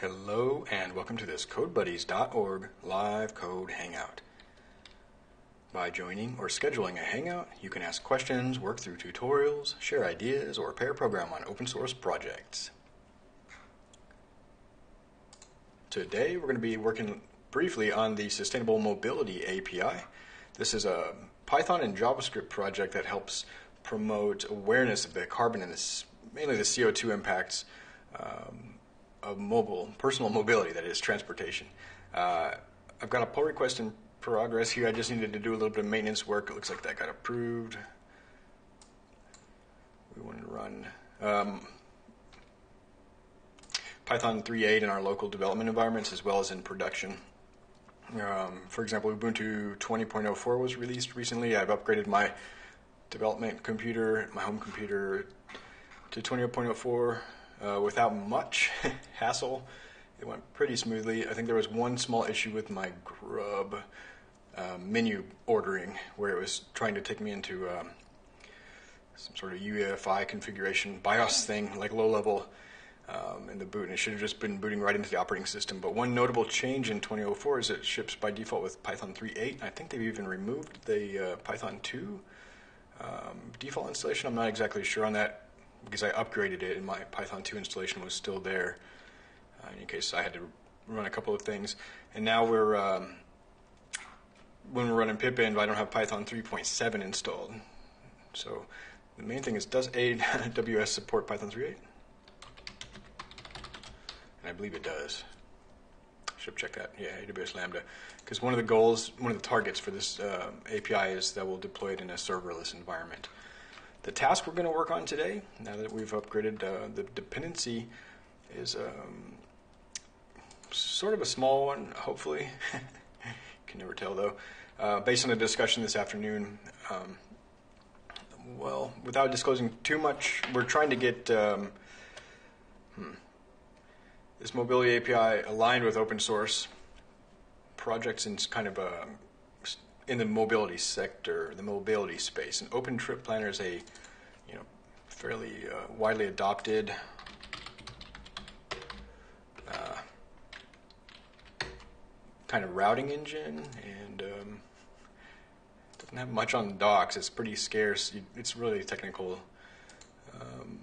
Hello and welcome to this CodeBuddies.org live code hangout. By joining or scheduling a hangout, you can ask questions, work through tutorials, share ideas, or pair program on open source projects. Today we're going to be working briefly on the Sustainable Mobility API. This is a Python and JavaScript project that helps promote awareness of the carbon and mainly the CO2 impacts um, of mobile, personal mobility, that is transportation. Uh, I've got a pull request in progress here. I just needed to do a little bit of maintenance work. It looks like that got approved. We want to run um, Python 3.8 in our local development environments as well as in production. Um, for example, Ubuntu 20.04 was released recently. I've upgraded my development computer, my home computer, to 20.04 uh, without much hassle. It went pretty smoothly. I think there was one small issue with my Grub uh, menu ordering where it was trying to take me into um, some sort of UEFI configuration BIOS thing, like low level um, in the boot, and it should have just been booting right into the operating system. But one notable change in 2004 is it ships by default with Python 3.8. I think they've even removed the uh, Python 2 um, default installation. I'm not exactly sure on that because I upgraded it and my Python 2 installation was still there. Uh, in case I had to run a couple of things. And now we're, um, when we're running pipenv, I don't have Python 3.7 installed. So the main thing is, does AWS support Python 3.8? And I believe it does. Should check that. Yeah, AWS Lambda. Because one of the goals, one of the targets for this uh, API is that we'll deploy it in a serverless environment. The task we're going to work on today, now that we've upgraded uh, the dependency, is um, sort of a small one, hopefully. Can never tell though. Uh, based on the discussion this afternoon, um, well, without disclosing too much, we're trying to get um, hmm, this mobility API aligned with open source projects in kind of a in the mobility sector, the mobility space. An open trip planner is a you know fairly uh, widely adopted uh, kind of routing engine, and um, doesn't have much on docs. It's pretty scarce. It's really a technical um,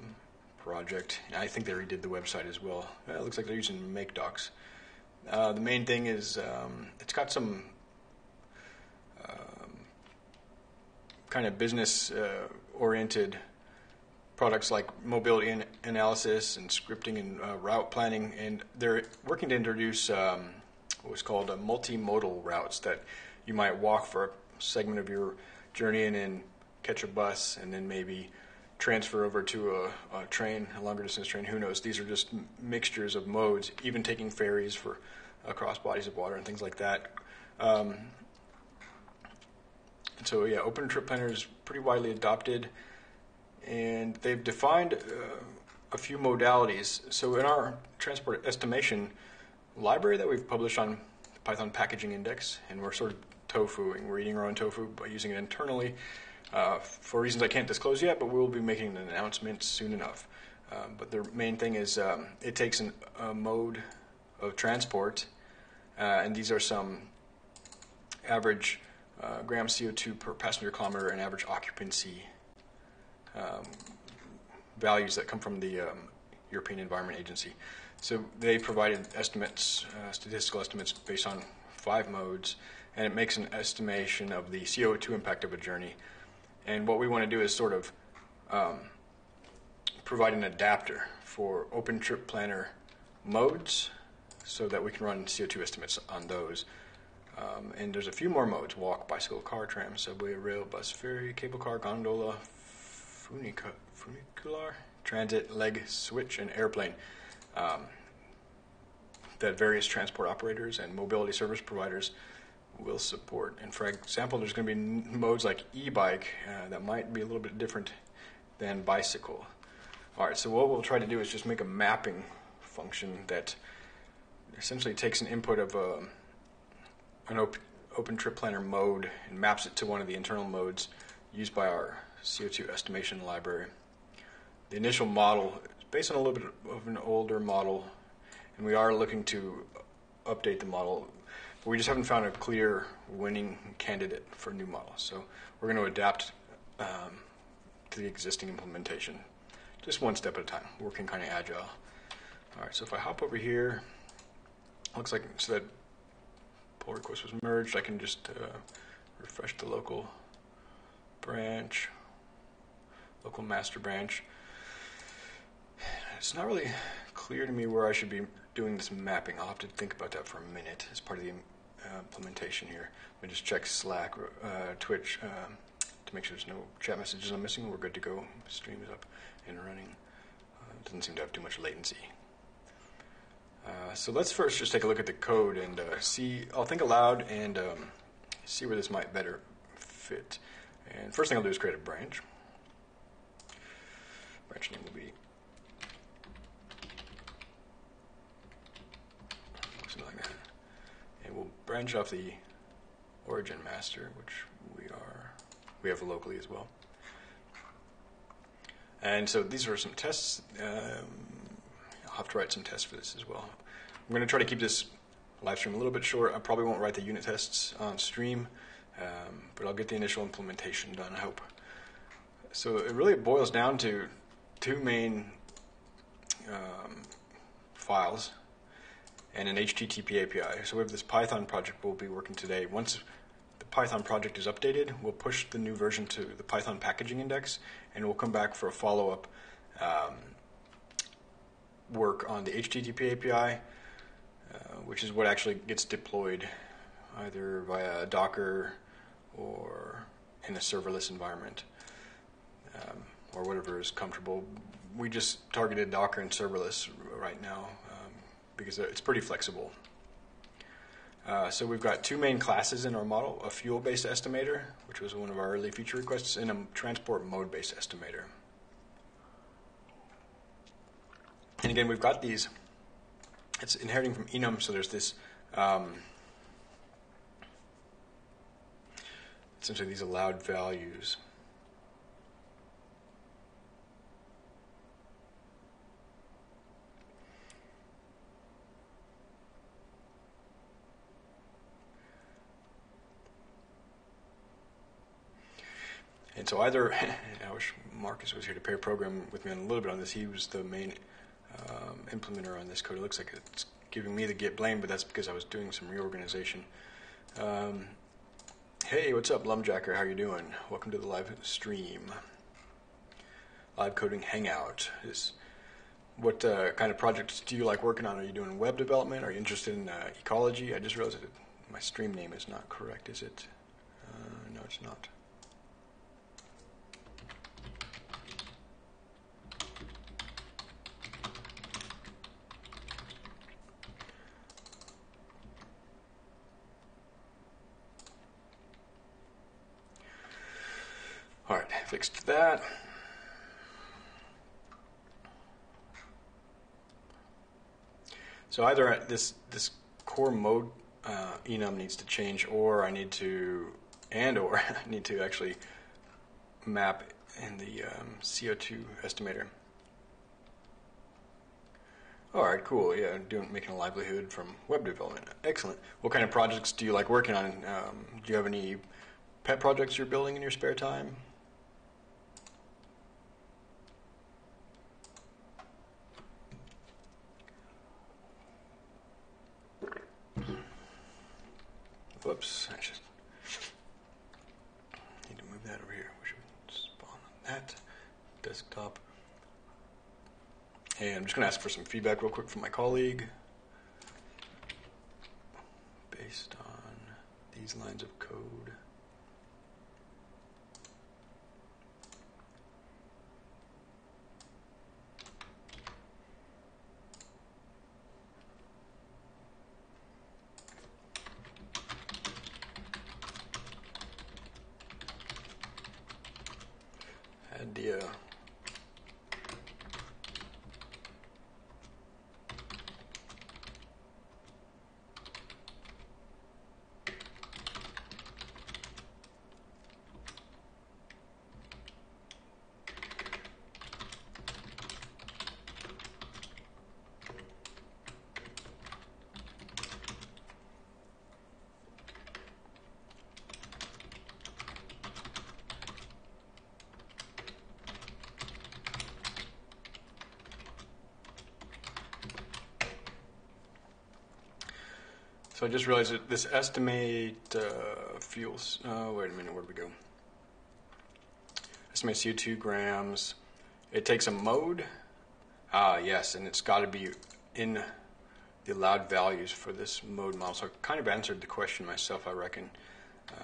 project. I think they redid the website as well. it looks like they're using MkDocs. Uh, the main thing is um, it's got some kind of business uh, oriented products like mobility an- analysis and scripting and uh, route planning, and they're working to introduce um, what was called multimodal routes that you might walk for a segment of your journey and then catch a bus and then maybe transfer over to a, a train, a longer distance train. Who knows? These are just m- mixtures of modes, even taking ferries for across bodies of water and things like that. Um, so yeah, Open Trip Planner is pretty widely adopted, and they've defined uh, a few modalities. So in our transport estimation library that we've published on Python Packaging Index, and we're sort of tofuing. We're eating our own tofu by using it internally. Uh, for reasons I can't disclose yet, but we'll be making an announcement soon enough. Um, but the main thing is um, it takes an, a mode of transport, uh, and these are some average uh, gram CO2 per passenger kilometer and average occupancy um, values that come from the um, European Environment Agency. So they provided estimates, uh, statistical estimates based on five modes, and it makes an estimation of the CO2 impact of a journey. And what we want to do is sort of um, provide an adapter for Open Trip Planner modes so that we can run CO2 estimates on those. Um, and there's a few more modes walk, bicycle, car, tram, subway, rail, bus, ferry, cable car, gondola, funicular, transit, leg, switch, and airplane. Um, that various transport operators and mobility service providers will support. And for example, there's going to be modes like e bike uh, that might be a little bit different than bicycle. All right, so what we'll try to do is just make a mapping function that essentially takes an input of a um, an op- open trip planner mode and maps it to one of the internal modes used by our CO2 estimation library. The initial model is based on a little bit of an older model, and we are looking to update the model. But we just haven't found a clear winning candidate for a new model. So we're going to adapt um, to the existing implementation, just one step at a time, working kind of agile. All right, so if I hop over here, looks like so that pull request was merged. I can just uh, refresh the local branch, local master branch. It's not really clear to me where I should be doing this mapping. I'll have to think about that for a minute as part of the uh, implementation here. Let me just check Slack, uh, Twitch, um, to make sure there's no chat messages I'm missing. We're good to go. Stream is up and running. Uh, doesn't seem to have too much latency. Uh, so let's first just take a look at the code and uh, see. I'll think aloud and um, see where this might better fit. And first thing I'll do is create a branch. Branch name will be something like that. And we'll branch off the origin master, which we are we have locally as well. And so these are some tests. Um, I'll have to write some tests for this as well. I'm going to try to keep this live stream a little bit short. I probably won't write the unit tests on stream, um, but I'll get the initial implementation done, I hope. So it really boils down to two main um, files and an HTTP API. So we have this Python project we'll be working today. Once the Python project is updated, we'll push the new version to the Python packaging index, and we'll come back for a follow-up um, work on the HTTP API, uh, which is what actually gets deployed either via Docker or in a serverless environment um, or whatever is comfortable. We just targeted Docker and serverless right now um, because it's pretty flexible. Uh, so we've got two main classes in our model, a fuel-based estimator, which was one of our early feature requests, and a transport mode-based estimator. And again, we've got these, it's inheriting from enum, so there's this, um, essentially these allowed values. And so either, I wish Marcus was here to pair program with me on a little bit on this. He was the main um, implementer on this code. It looks like it's giving me the git blame, but that's because I was doing some reorganization. Um, hey, what's up, Lumjacker? How you doing? Welcome to the live stream. Live coding hangout. Is what uh, kind of projects do you like working on? Are you doing web development? Are you interested in uh, ecology? I just realized that my stream name is not correct. Is it? Uh, no, it's not. All right, fixed that. So either this this core mode uh, enum needs to change, or I need to, and or I need to actually map in the um, CO2 estimator. All right, cool. Yeah, doing making a livelihood from web development. Excellent. What kind of projects do you like working on? Um, do you have any pet projects you're building in your spare time? Whoops, I just need to move that over here. We should spawn on that desktop. And I'm just going to ask for some feedback real quick from my colleague I just realized that this estimate uh, fuels. Uh, wait a minute, where would we go? Estimate CO2 grams. It takes a mode. Ah, yes, and it's got to be in the allowed values for this mode model. So I kind of answered the question myself, I reckon.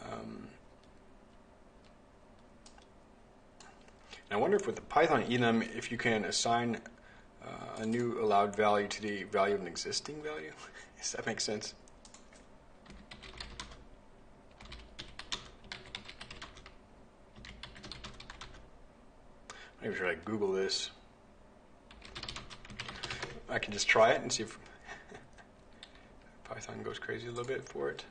Um, I wonder if with the Python enum, if you can assign uh, a new allowed value to the value of an existing value. Does that make sense? Maybe try to Google this. I can just try it and see if Python goes crazy a little bit for it.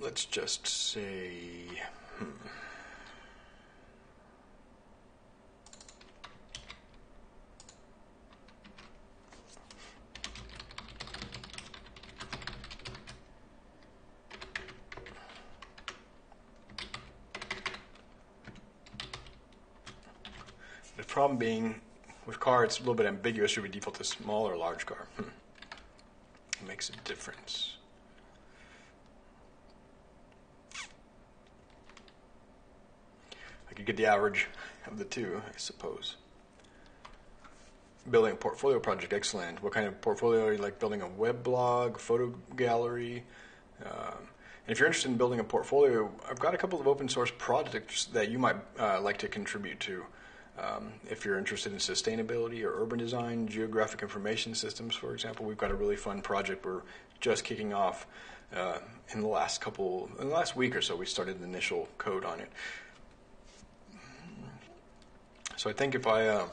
Let's just say. Hmm. Problem being with car, it's a little bit ambiguous. Should we default to small or large car? Hmm. It makes a difference. I could get the average of the two, I suppose. Building a portfolio project, excellent. What kind of portfolio are you like? Building a web blog, photo gallery? Um, and if you're interested in building a portfolio, I've got a couple of open source projects that you might uh, like to contribute to. Um, if you're interested in sustainability or urban design, geographic information systems, for example, we've got a really fun project we're just kicking off uh, in the last couple, in the last week or so. We started the initial code on it. So I think if I uh,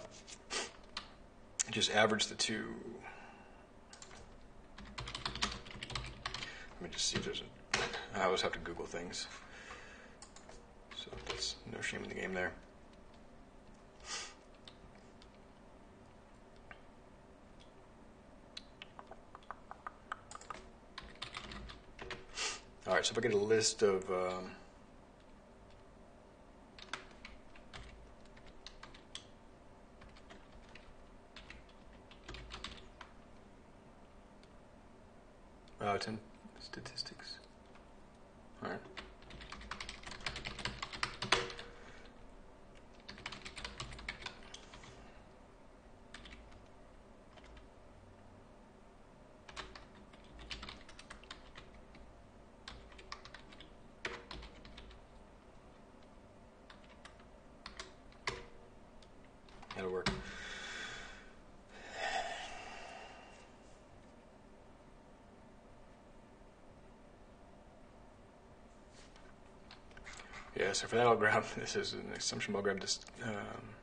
just average the two, let me just see if there's. A, I always have to Google things, so that's no shame in the game there. All right, so if I get a list of um, uh, 10 statistics. All right. That'll work. Yeah, so for that I'll grab, this is an assumption, I'll grab this, um,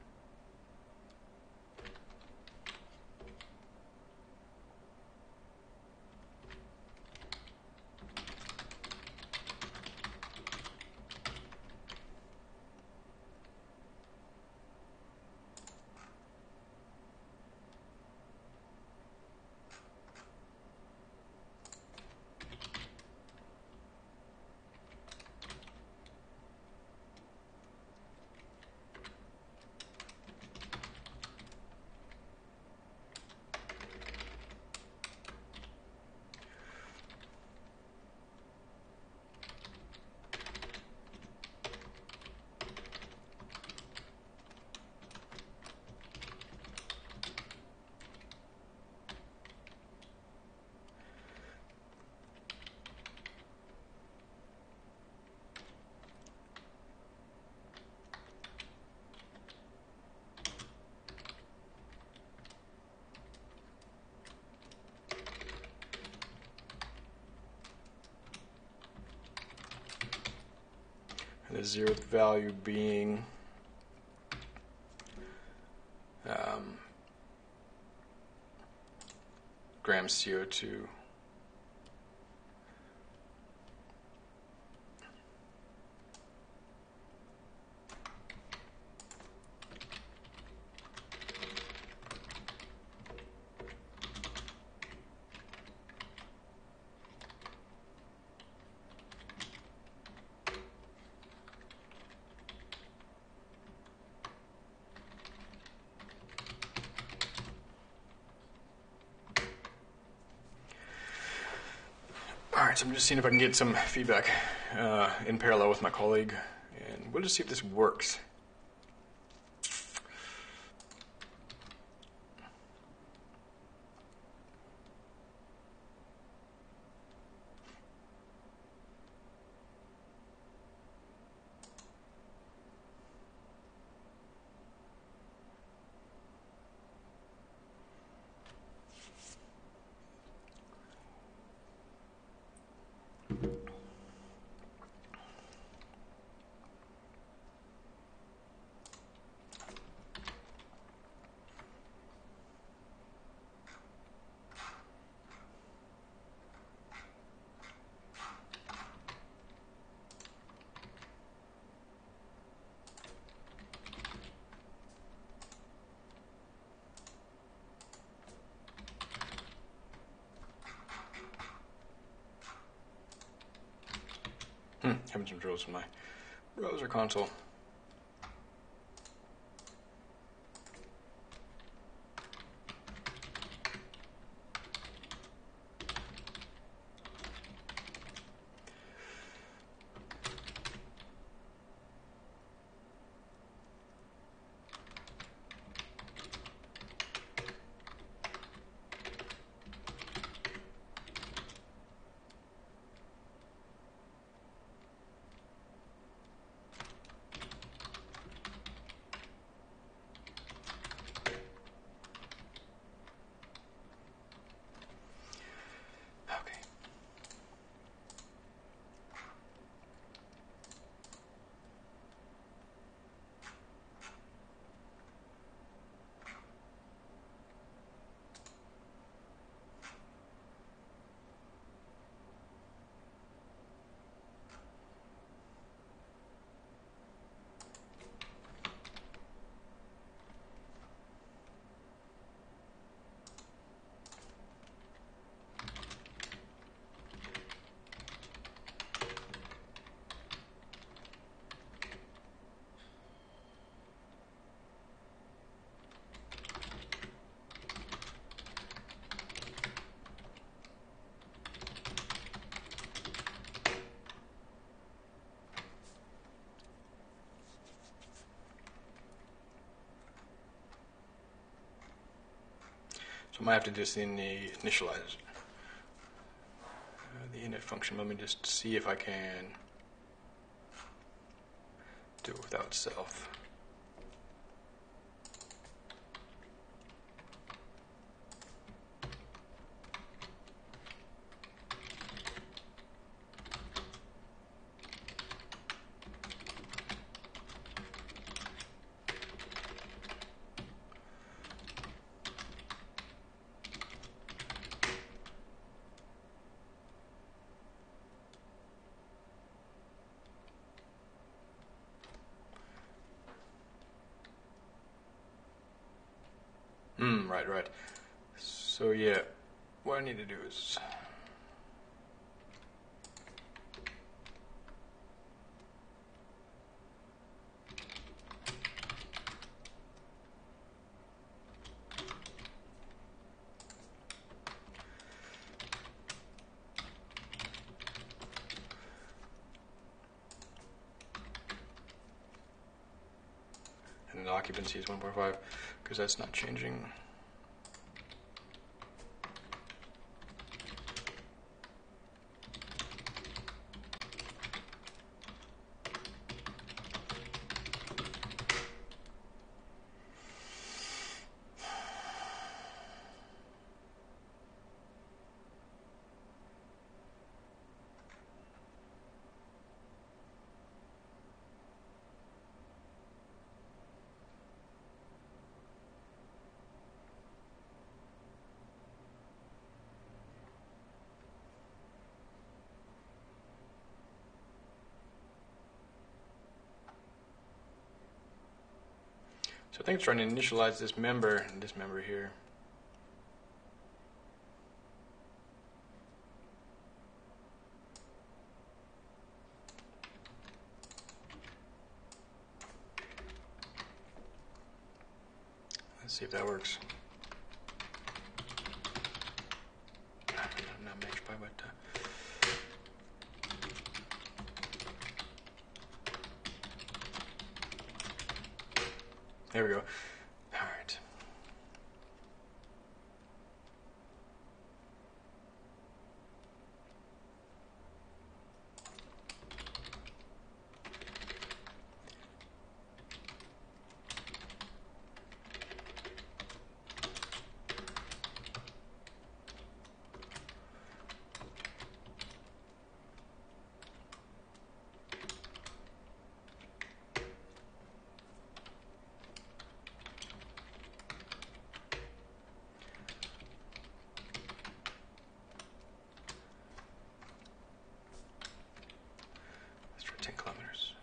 zeroth value being um, grams CO2. Right, so I'm just seeing if I can get some feedback uh, in parallel with my colleague, and we'll just see if this works. Hmm, some my browser console. I might have to just in the initialize uh, the init function. Let me just see if I can do it without self. Hmm, right, right. So yeah, what I need to do is and the occupancy is 1.5 because that's not changing. So I think it's trying to initialize this member and this member here. Let's see if that works. Not MHPy, but uh, There we go. All right. Let's try 10 kilometers.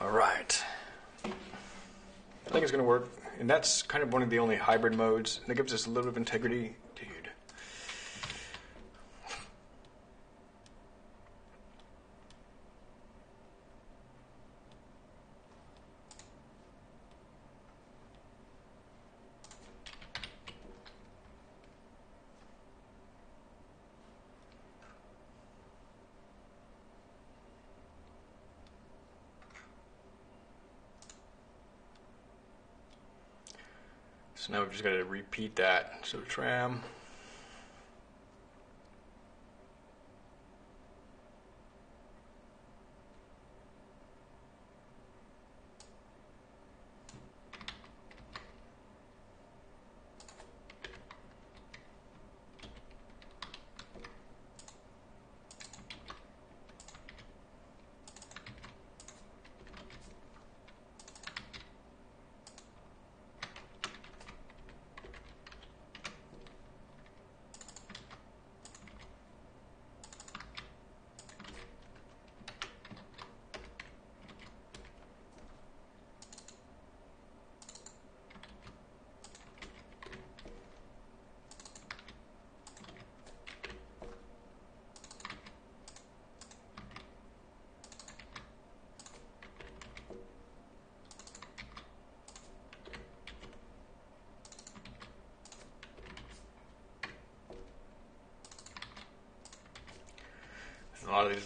All right. I think it's going to work. And that's kind of one of the only hybrid modes. that gives us a little bit of integrity. Dude. Now just going to repeat that. So tram.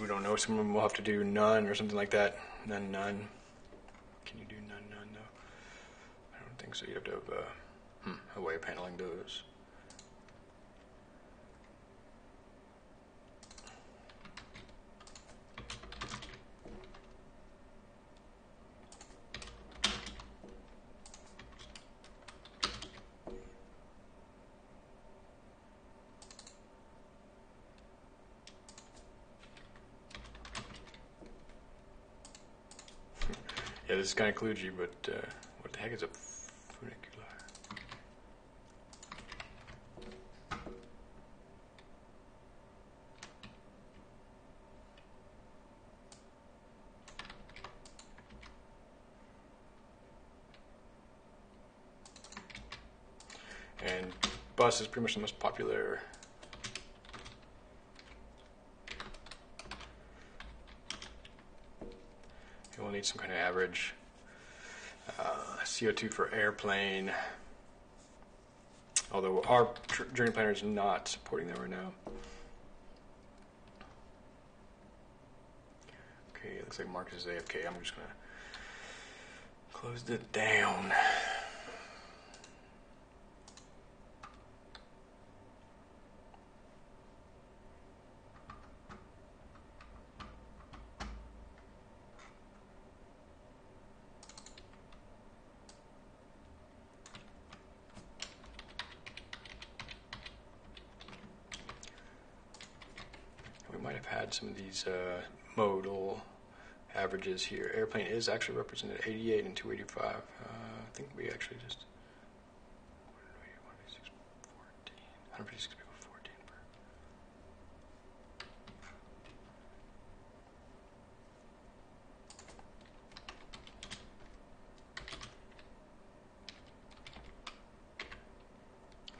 We don't know. Some of them will have to do none or something like that. None, none. Can you do none, none though? I don't think so. You have to have uh, hmm, a way of handling those. Yeah, this kind of kludgy, but uh, what the heck is a funicular? And bus is pretty much the most popular. You will need some kind of average. Uh, CO2 for airplane. Although our journey planner is not supporting that right now. Okay, it looks like Marcus is AFK. I'm just gonna close it down. these uh, modal averages here. Airplane is actually represented 88 and 285. Uh, I think we actually just. 156 people, 14 per.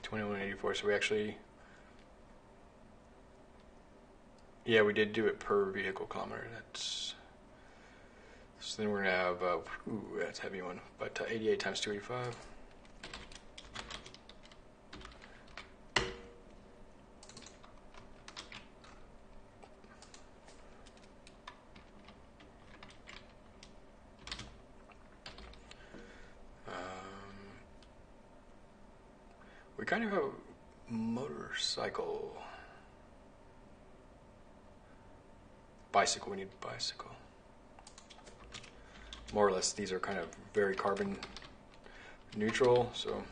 Twenty-one eighty-four. So we actually yeah, we did do it per vehicle kilometer. That's so then we're gonna have, uh, ooh, that's a heavy one, but uh, 88 times 285. Um, we kind of have a motorcycle. Bicycle, we need bicycle. More or less, these are kind of very carbon neutral, so.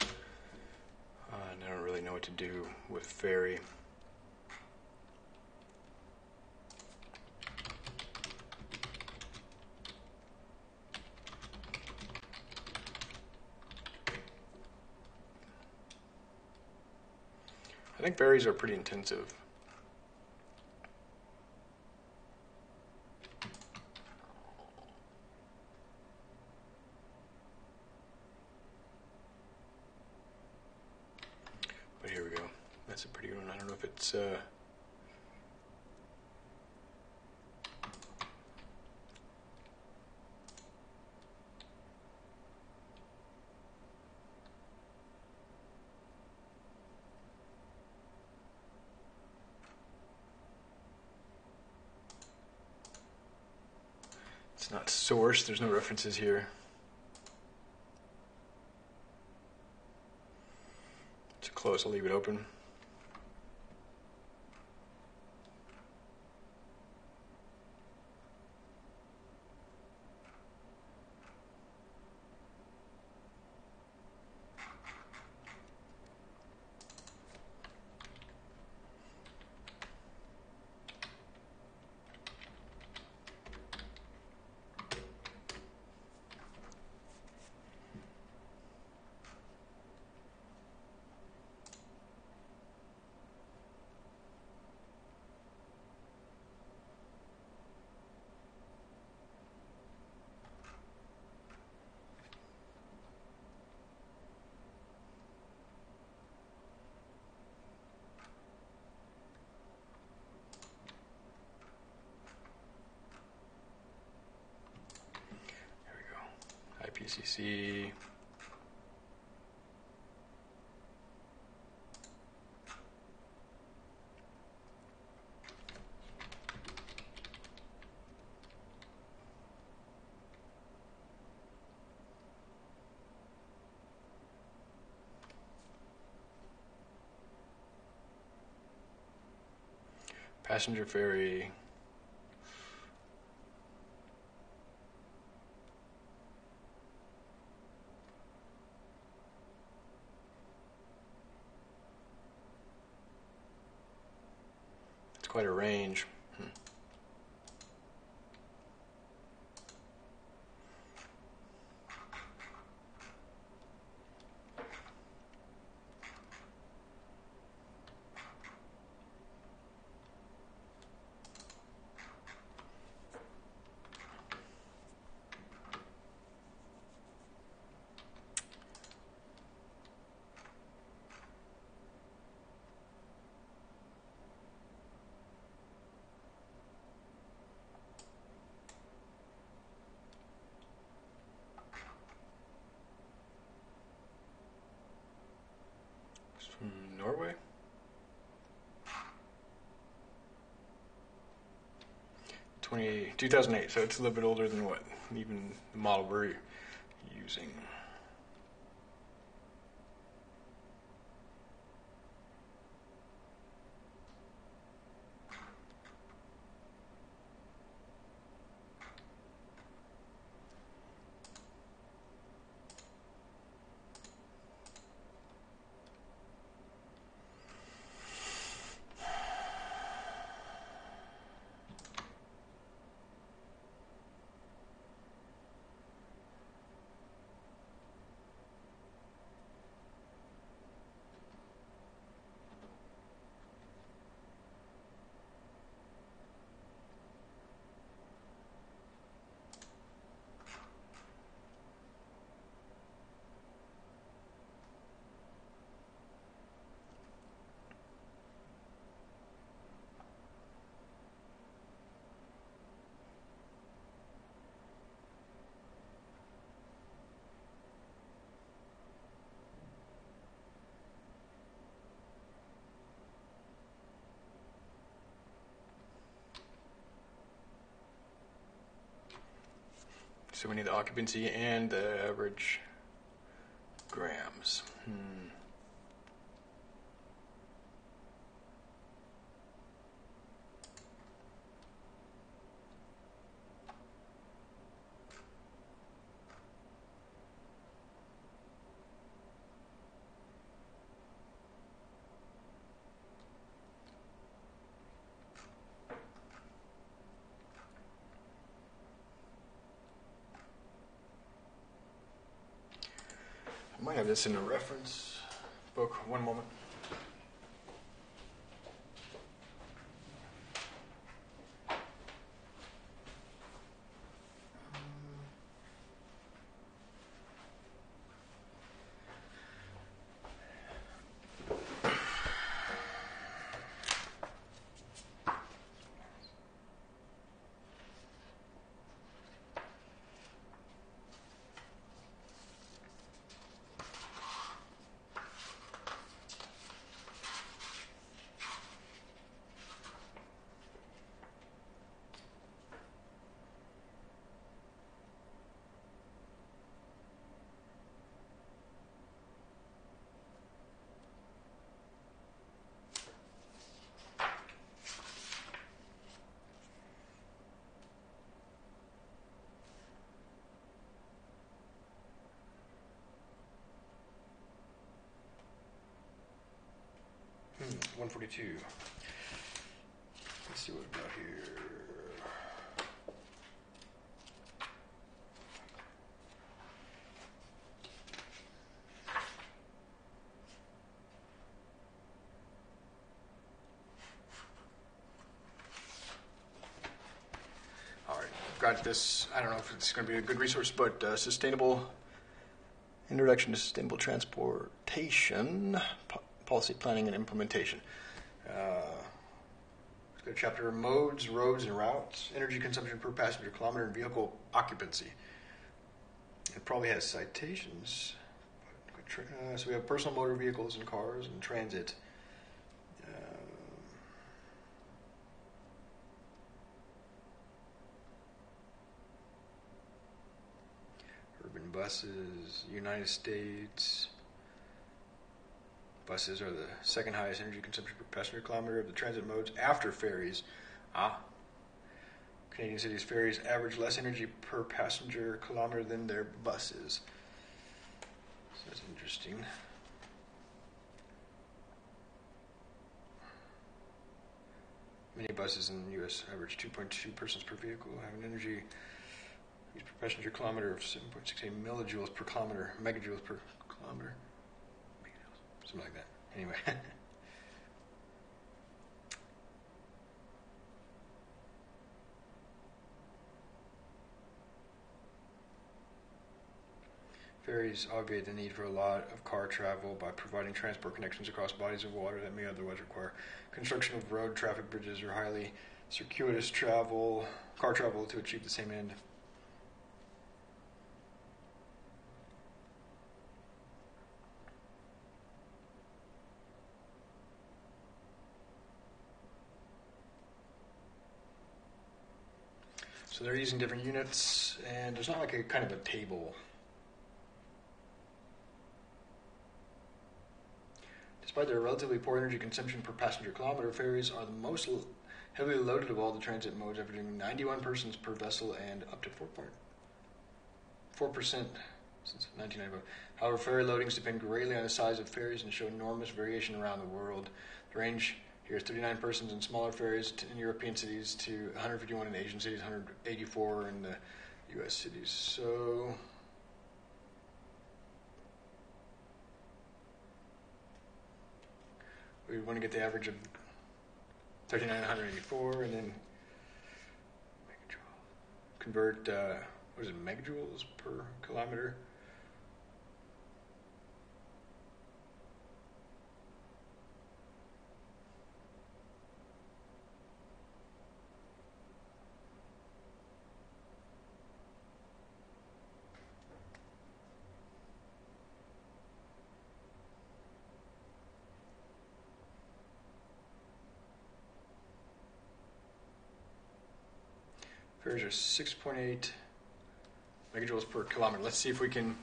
Uh, I don't really know what to do with ferry. I think berries are pretty intensive. But here we go. That's a pretty good one. I don't know if it's. Uh, it's not sourced. There's no references here. It's close. I'll leave it open. Go. IPCC. Passenger ferry. 20, 2008, so it's a little bit older than what even the model we're using. So we need the occupancy and the average grams. Hmm. This in a reference book. One moment. Hmm, 142. Let's see what we've got here. All right, got this. I don't know if it's going to be a good resource, but uh, sustainable introduction to sustainable transportation po- policy planning and implementation. Uh, it's got a chapter modes, roads, and routes, energy consumption per passenger kilometer, and vehicle occupancy. It probably has citations. Uh, so we have personal motor vehicles and cars and transit. Uh, urban buses, United States. Buses are the second highest energy consumption per passenger kilometer of the transit modes after ferries. Ah. Canadian cities' ferries average less energy per passenger kilometer than their buses. So that's interesting. Many buses in the U.S. average 2.2 persons per vehicle, have an energy use per passenger kilometer of 7.68 millijoules per kilometer, megajoules per kilometer, something like that. Anyway. Ferries obviate the need for a lot of car travel by providing transport connections across bodies of water that may otherwise require construction of road traffic bridges or highly circuitous travel, car travel to achieve the same end. So they're using different units, and there's not like a kind of a table. Despite their relatively poor energy consumption per passenger kilometer, ferries are the most heavily loaded of all the transit modes, averaging 91 persons per vessel and up to 4.4 percent since 1995. However, ferry loadings depend greatly on the size of ferries and show enormous variation around the world. The range here is 39 persons in smaller ferries in European cities to 151 in Asian cities, 184 in the U.S. cities. So. We want to get the average of 3,984 and then convert, uh, what is it, megajoules per kilometer? Ferries are 6.8 megajoules per kilometer. Let's see if we can.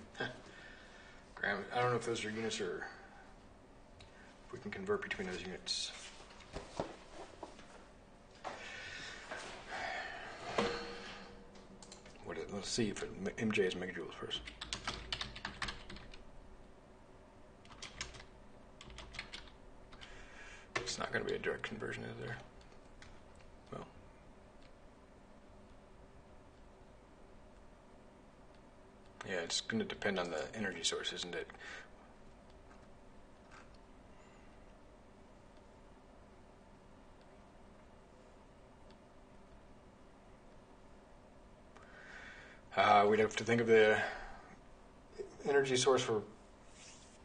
Graham, I don't know if those are units or if we can convert between those units. Let's see if it, MJ is megajoules first. It's not going to be a direct conversion, is there? Well. Yeah, it's going to depend on the energy source, isn't it? Uh, we'd have to think of the energy source for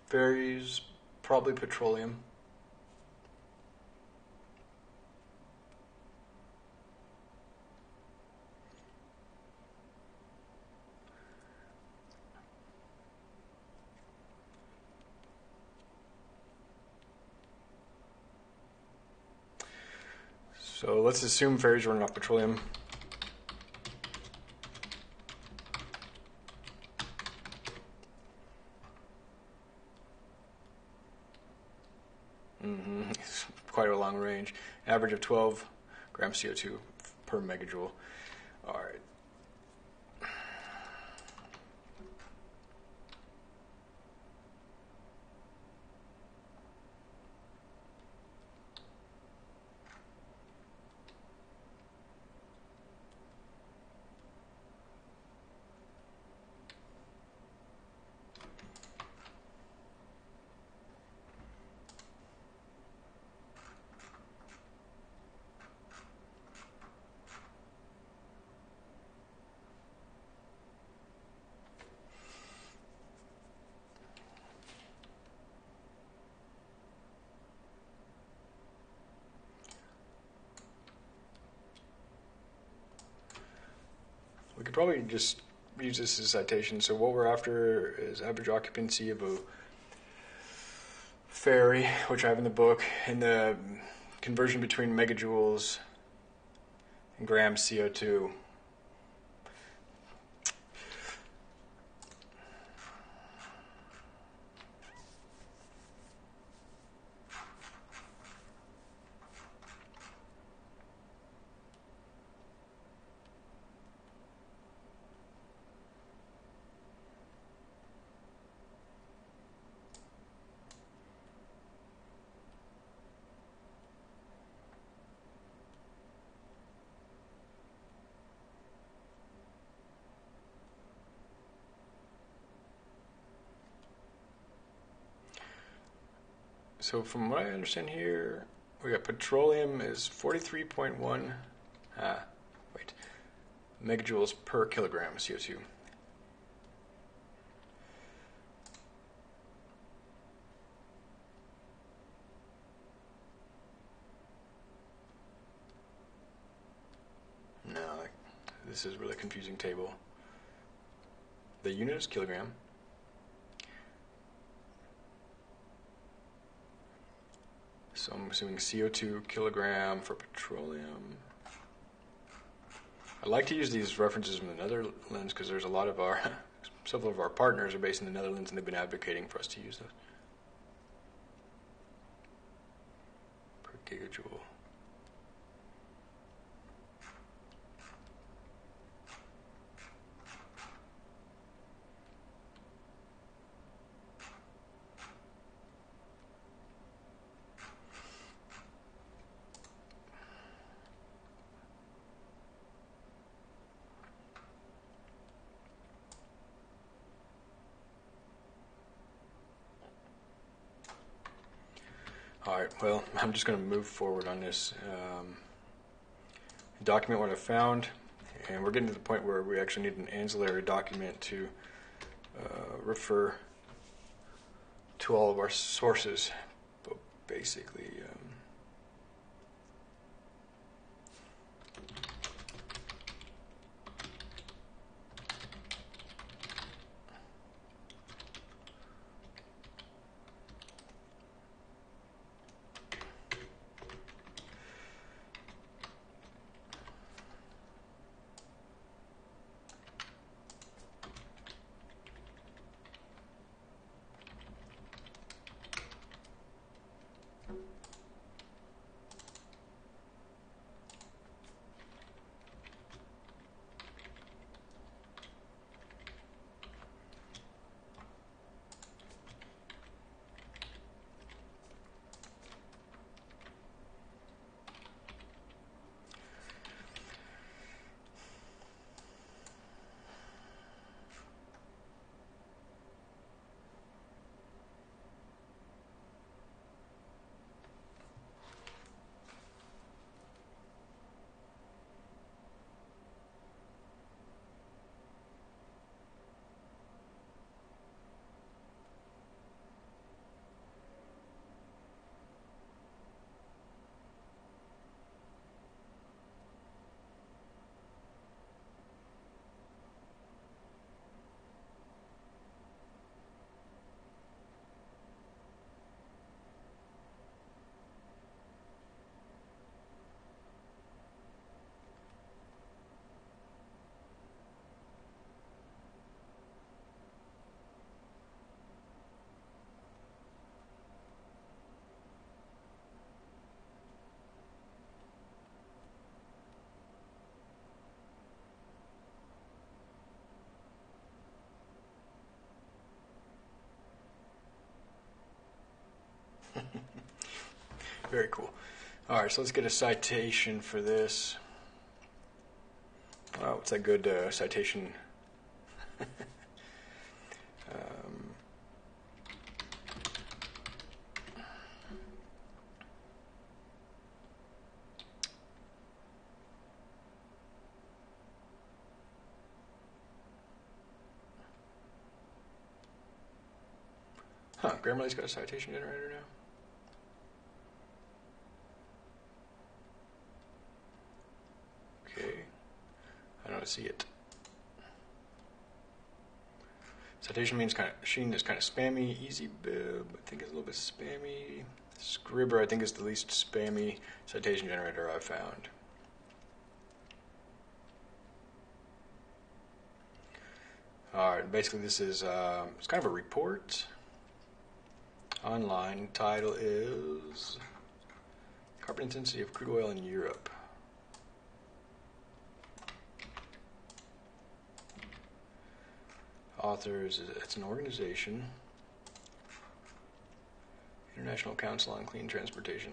ferries, probably petroleum. So let's assume ferries running off petroleum. Mm-hmm. Quite a long range. Average of 12 grams CO2 per megajoule. All right. We just use this as a citation. So what we're after is average occupancy of a ferry, which I have in the book, and the conversion between megajoules and grams CO2. So from what I understand here, we got petroleum is 43.1, ah, wait, megajoules per kilogram of CO2. No, this is a really confusing table. The unit is kilogram. So I'm assuming CO2 kilogram for petroleum. I like to use these references from the Netherlands because there's a lot of our, several of our partners are based in the Netherlands and they've been advocating for us to use those. Per gigajoule. All right, well, I'm just going to move forward on this. Um, document what I found, and we're getting to the point where we actually need an ancillary document to uh, refer to all of our sources. But basically, Very cool. All right, so let's get a citation for this. Oh, what's that good uh, citation? um, huh, Grammarly's got a citation generator now? Okay. Don't see it. Citation means kind of Sheen is kind of spammy. Easy bib I think is a little bit spammy. Scribbr I think is the least spammy citation generator I've found. All right, basically this is um, it's kind of a report online. Title is carbon intensity of crude oil in Europe. Authors, it's an organization, International Council on Clean Transportation.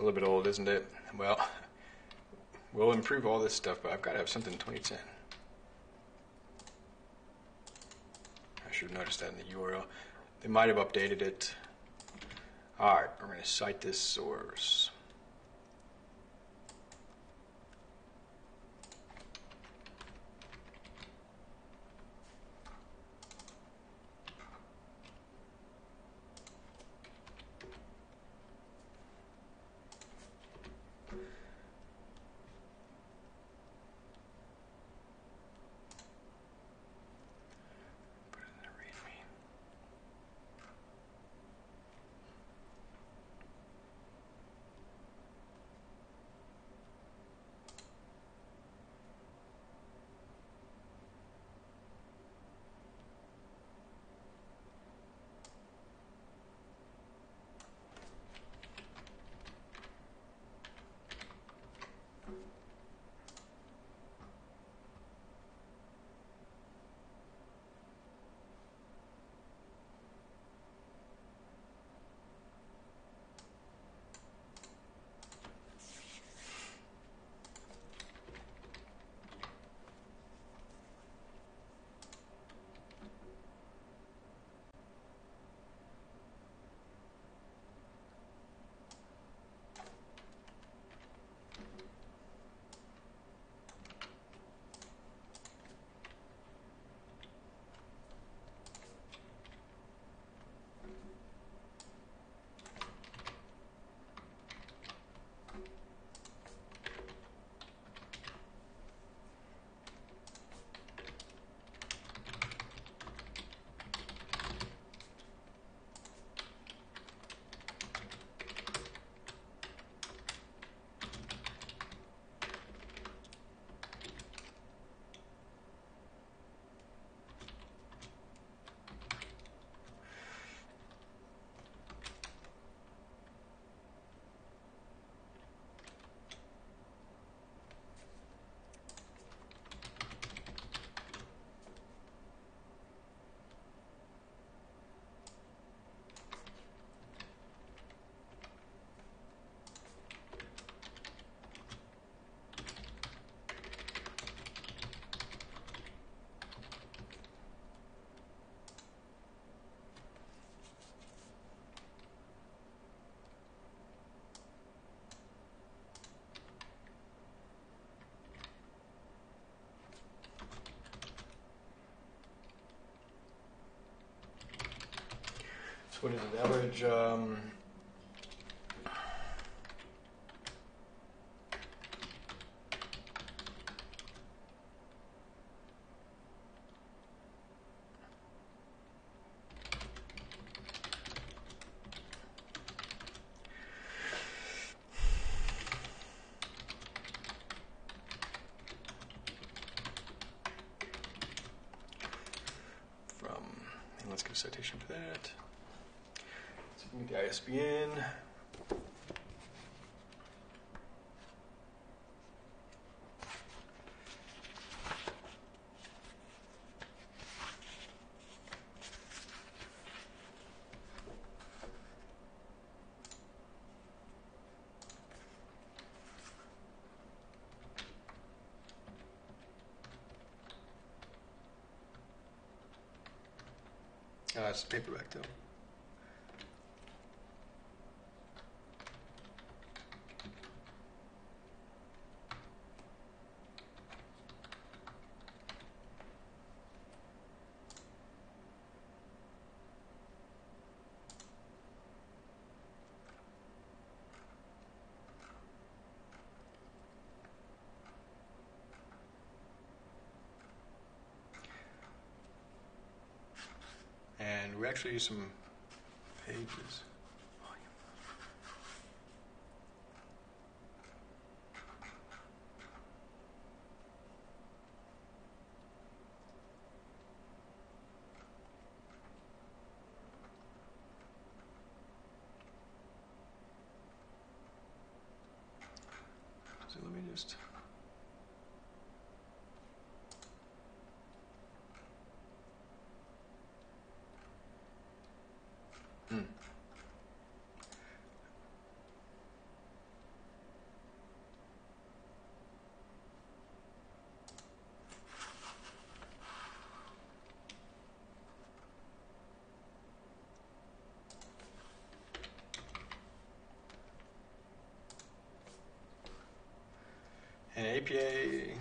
A little bit old, isn't it? Well, we'll improve all this stuff, but I've got to have something in 2010. I should have noticed that in the URL. They might have updated it. All right, we're going to cite this source. What is it? Average. Um, it's paperback though. And we actually use some pages. So let me just. Hmm. An APA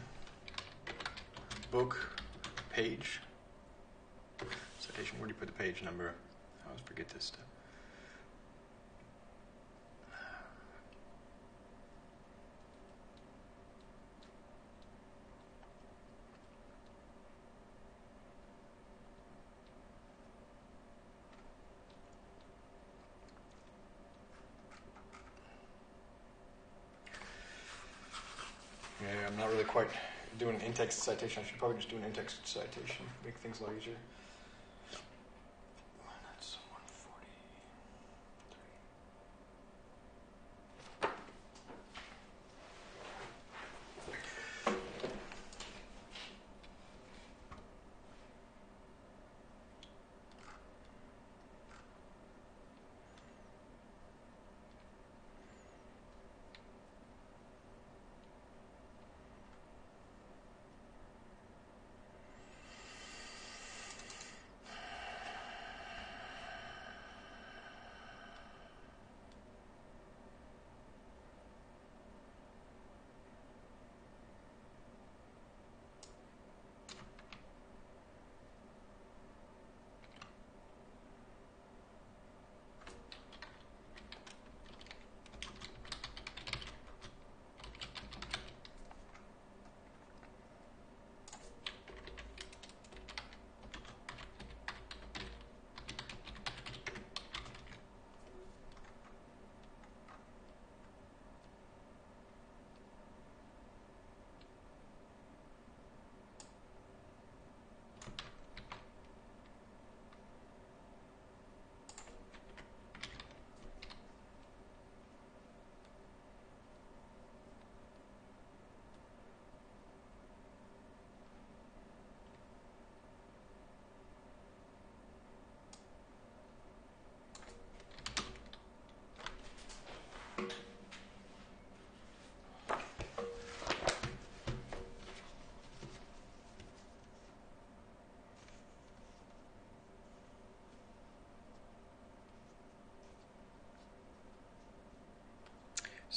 book page citation. Where do you put the page number? I always forget this stuff. Yeah, I'm not really quite doing an in-text citation. I should probably just do an in-text citation, make things a lot easier.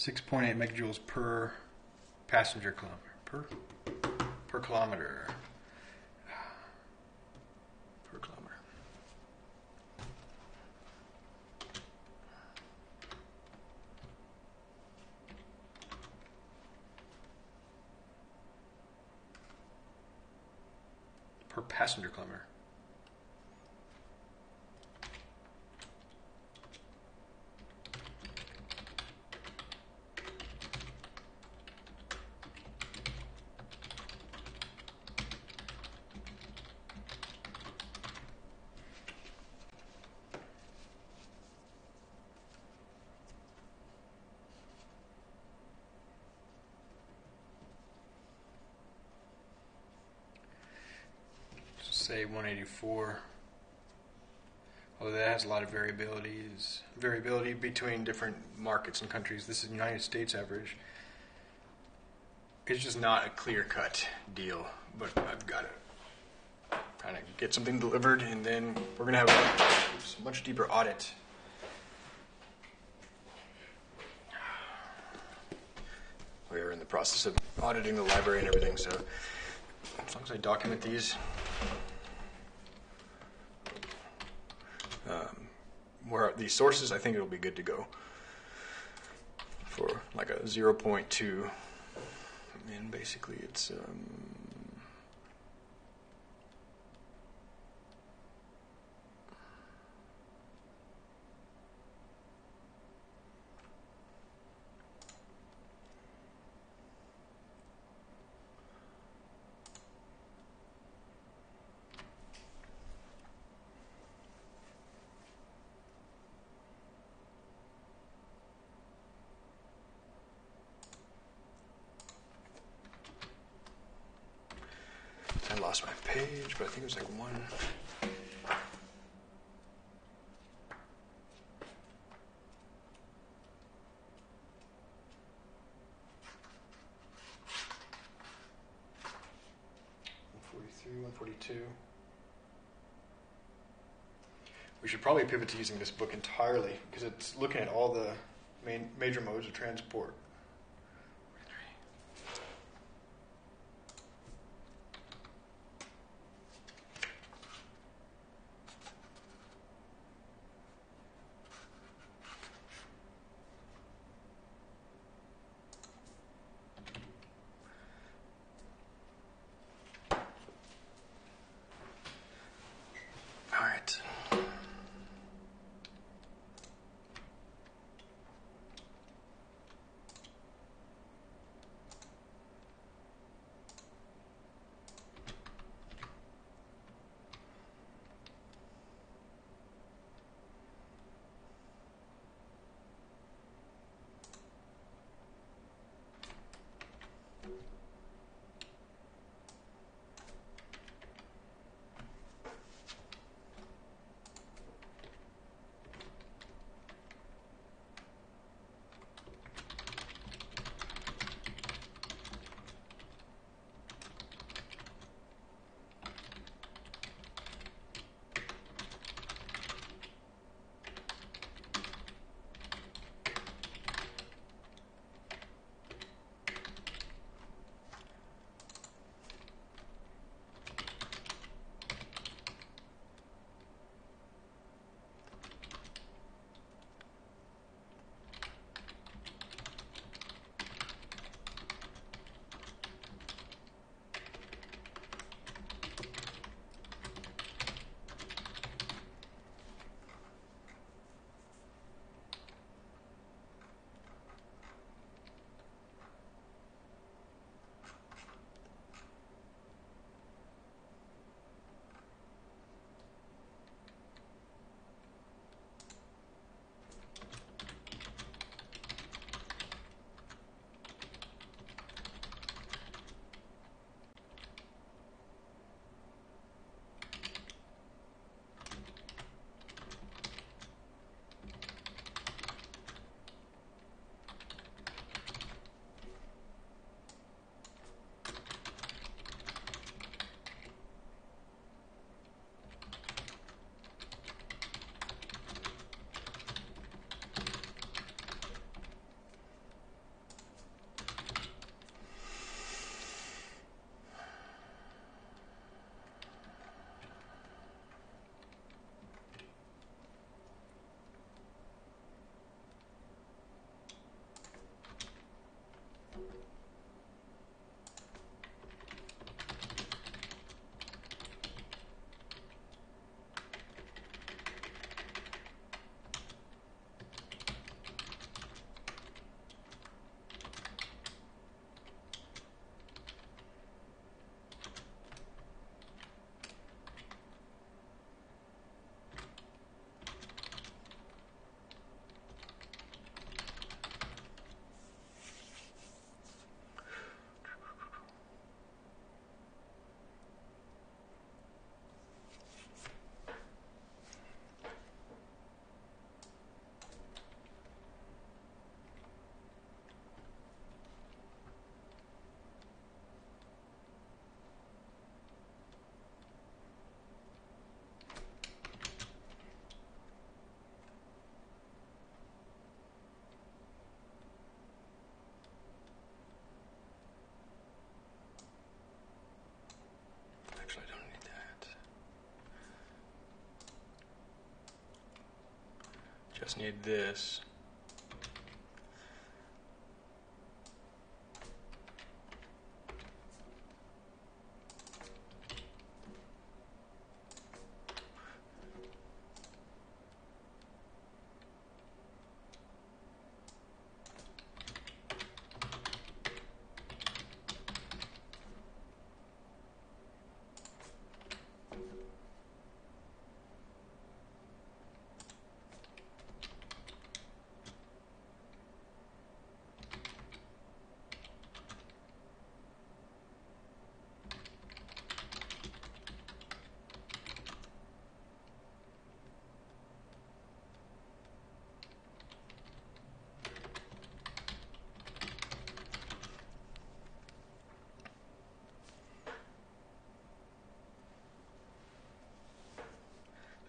6.8 megajoules per passenger kilometer. Per, per kilometer. Per kilometer. Per passenger kilometer. Say 184. Although that has a lot of variabilities, variability between different markets and countries. This is United States average. It's just not a clear cut deal, but I've got to kind of get something delivered, and then we're going to have a much deeper audit. We are in the process of auditing the library and everything, so as long as I document these, where these sources, I think it'll be good to go for like a 0.2 and basically it's um, I lost my page, but I think it was like one. One forty-three, one forty-two. We should probably pivot to using this book entirely because it's looking at all the main major modes of transport. Just need this.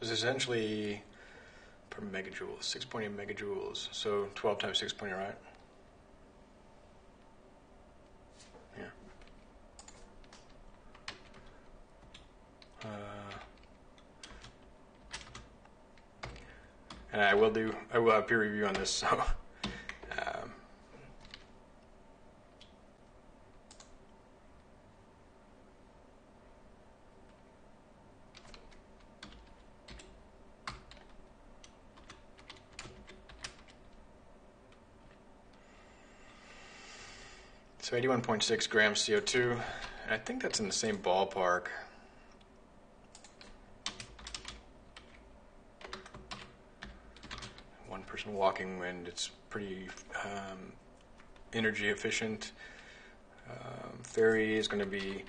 Is essentially per megajoule, 6.8 megajoules. So 12 times 6.8, right? Yeah. Uh, and I will do, I will have peer review on this, so. So 81.6 grams CO2, and I think that's in the same ballpark. One person walking wind, it's pretty um, energy efficient. Um, ferry is going to be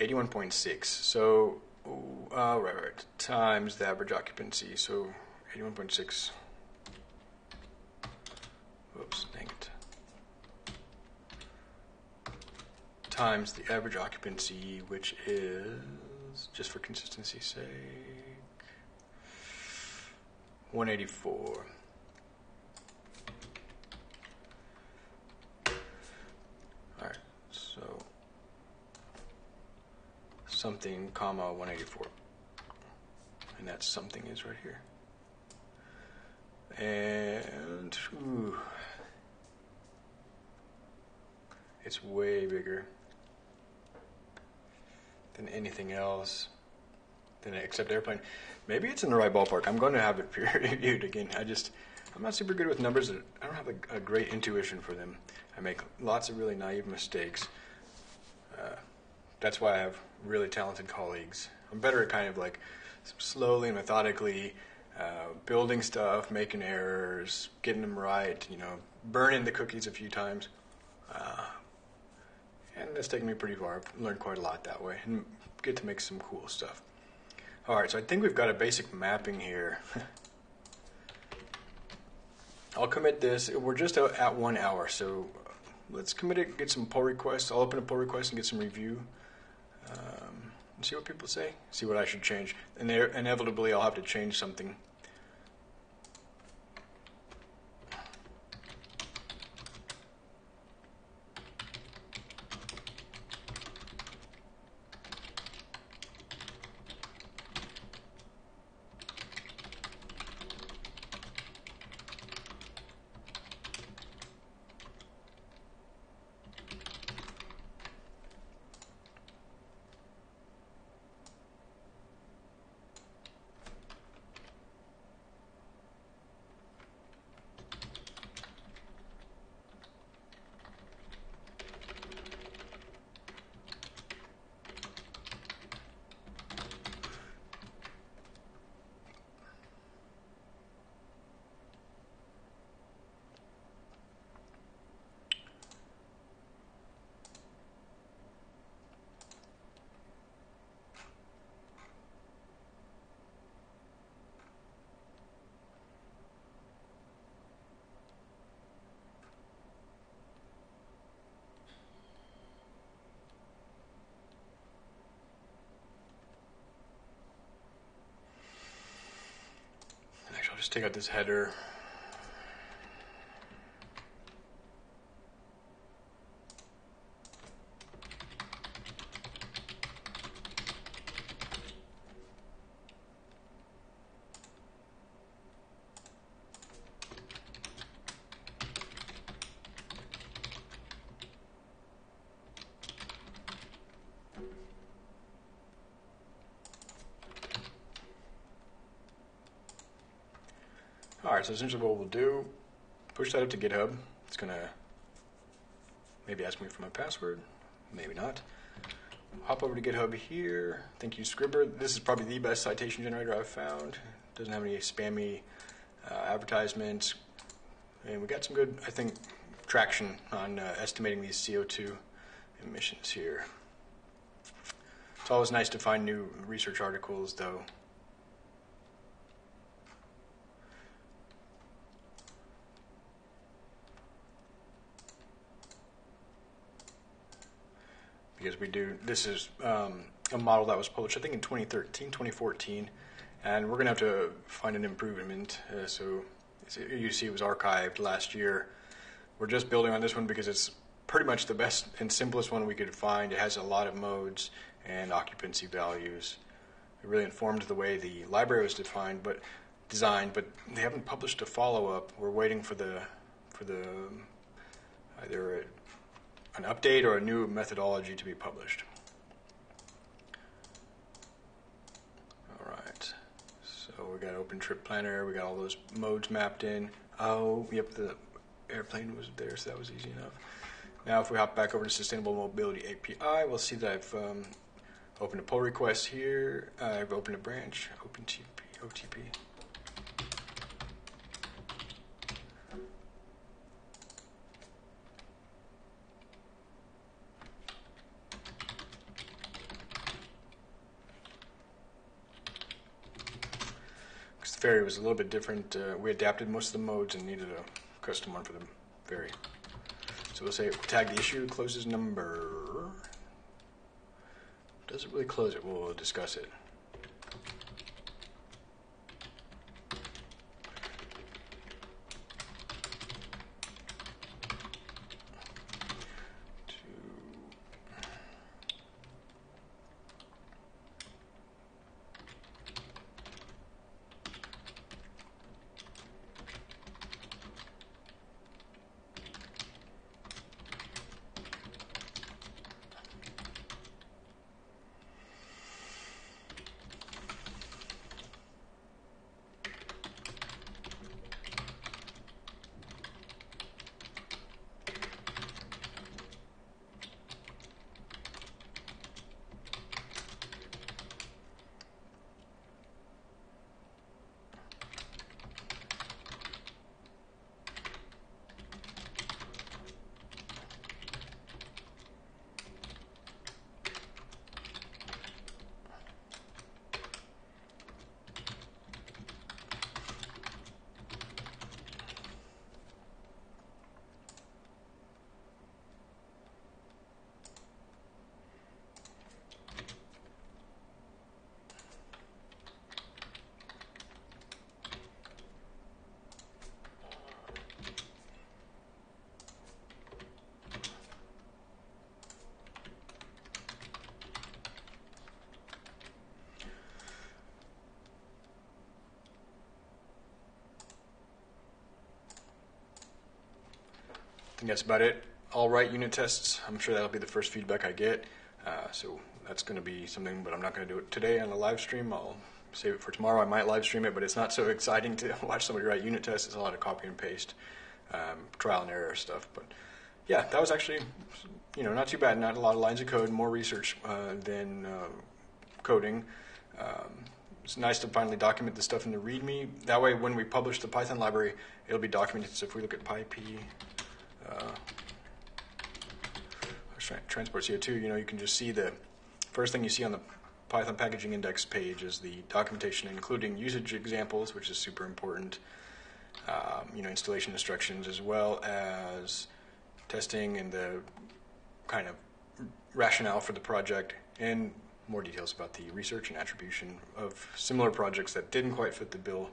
81.6. So, uh, right, right, times the average occupancy. So 81.6. times the average occupancy, which is, just for consistency's sake, 184. All right, so something, comma, 184. And that something is right here. And, ooh, it's way bigger than anything else than except airplane. Maybe it's in the right ballpark. I'm going to have it peer reviewed again. I just I'm not super good with numbers. I don't have a, a great intuition for them. I make lots of really naive mistakes. Uh, that's why I have really talented colleagues. I'm better at kind of like slowly and methodically uh, building stuff, making errors, getting them right. You know, burning the cookies a few times. Uh, and it's taken me pretty far. I've learned quite a lot that way and get to make some cool stuff. All right, so I think we've got a basic mapping here. I'll commit this. We're just at one hour, so let's commit it, get some pull requests. I'll open a pull request and get some review. Um, see what people say, see what I should change. And inevitably, I'll have to change something just take out this header. All right, so essentially what we'll do, push that up to GitHub. It's going to maybe ask me for my password, maybe not. Hop over to GitHub here. Thank you, Scribbr. This is probably the best citation generator I've found. Doesn't have any spammy uh, advertisements. And we got some good, I think, traction on uh, estimating these CO2 emissions here. It's always nice to find new research articles, though. We do, this is um, a model that was published, I think, in 2013, 2014, and we're going to have to find an improvement. Uh, so you see, it was archived last year. We're just building on this one because it's pretty much the best and simplest one we could find. It has a lot of modes and occupancy values. It really informed the way the library was defined, but designed. But they haven't published a follow-up. We're waiting for the for the either an update or a new methodology to be published. All right. So we got Open Trip Planner. We got all those modes mapped in. Oh, yep. The airplane was there, so that was easy enough. Now, if we hop back over to Sustainable Mobility API, we'll see that I've um, opened a pull request here. I've opened a branch, OpenTP, OTP. Ferry was a little bit different. Uh, we adapted most of the modes and needed a custom one for the ferry. So we'll say tag the issue, closes number. Does it really close it? We'll discuss it. Think that's about it. I'll write unit tests. I'm sure that'll be the first feedback I get. Uh, so that's going to be something, but I'm not going to do it today on the live stream. I'll save it for tomorrow. I might live stream it, but it's not so exciting to watch somebody write unit tests. It's a lot of copy and paste, um, trial and error stuff. But yeah, that was actually, you know, not too bad. Not a lot of lines of code, more research uh, than uh, coding. Um, it's nice to finally document the stuff in the README. That way, when we publish the Python library, it'll be documented. So if we look at PyPI uh, transport CO2, you know, you can just see the first thing you see on the Python packaging index page is the documentation, including usage examples, which is super important. Um, you know, installation instructions as well as testing and the kind of rationale for the project and more details about the research and attribution of similar projects that didn't quite fit the bill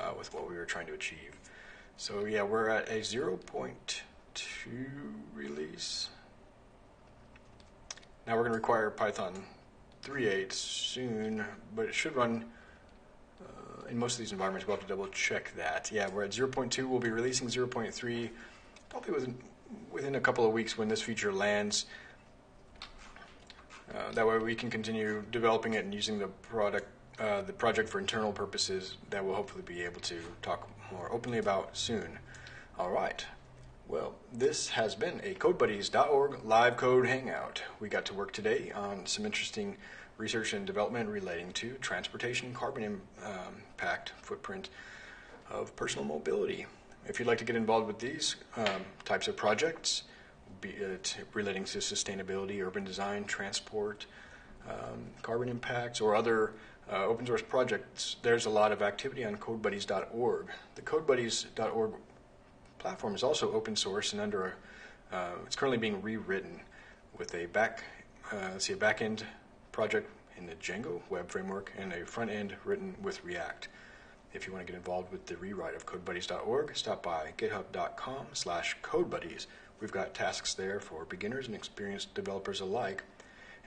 uh, with what we were trying to achieve. So yeah, we're at a 0.2 release. Now we're going to require Python 3.8 soon, but it should run uh, in most of these environments. We'll have to double check that. Yeah, we're at 0.2. We'll be releasing 0.3 probably within, within a couple of weeks when this feature lands. Uh, that way we can continue developing it and using the product uh, the project for internal purposes that we'll hopefully be able to talk more openly about soon. All right. Well, this has been a CodeBuddies.org live code hangout. We got to work today on some interesting research and development relating to transportation carbon um, impact footprint of personal mobility. If you'd like to get involved with these um, types of projects, be it relating to sustainability, urban design, transport, um, carbon impacts, or other uh, open source projects, there's a lot of activity on CodeBuddies.org. The CodeBuddies.org platform is also open source and under a, uh, it's currently being rewritten with a back, uh, let's see, a back end project in the Django web framework and a front end written with React. If you want to get involved with the rewrite of CodeBuddies.org, stop by github.com slash codebuddies. We've got tasks there for beginners and experienced developers alike.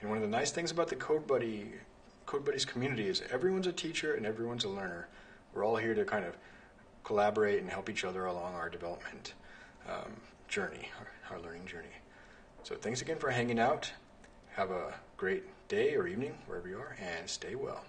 And one of the nice things about the CodeBuddy CodeBuddies community is everyone's a teacher and everyone's a learner. We're all here to kind of collaborate and help each other along our development um, journey, our, our learning journey. So thanks again for hanging out. Have a great day or evening, wherever you are, and stay well.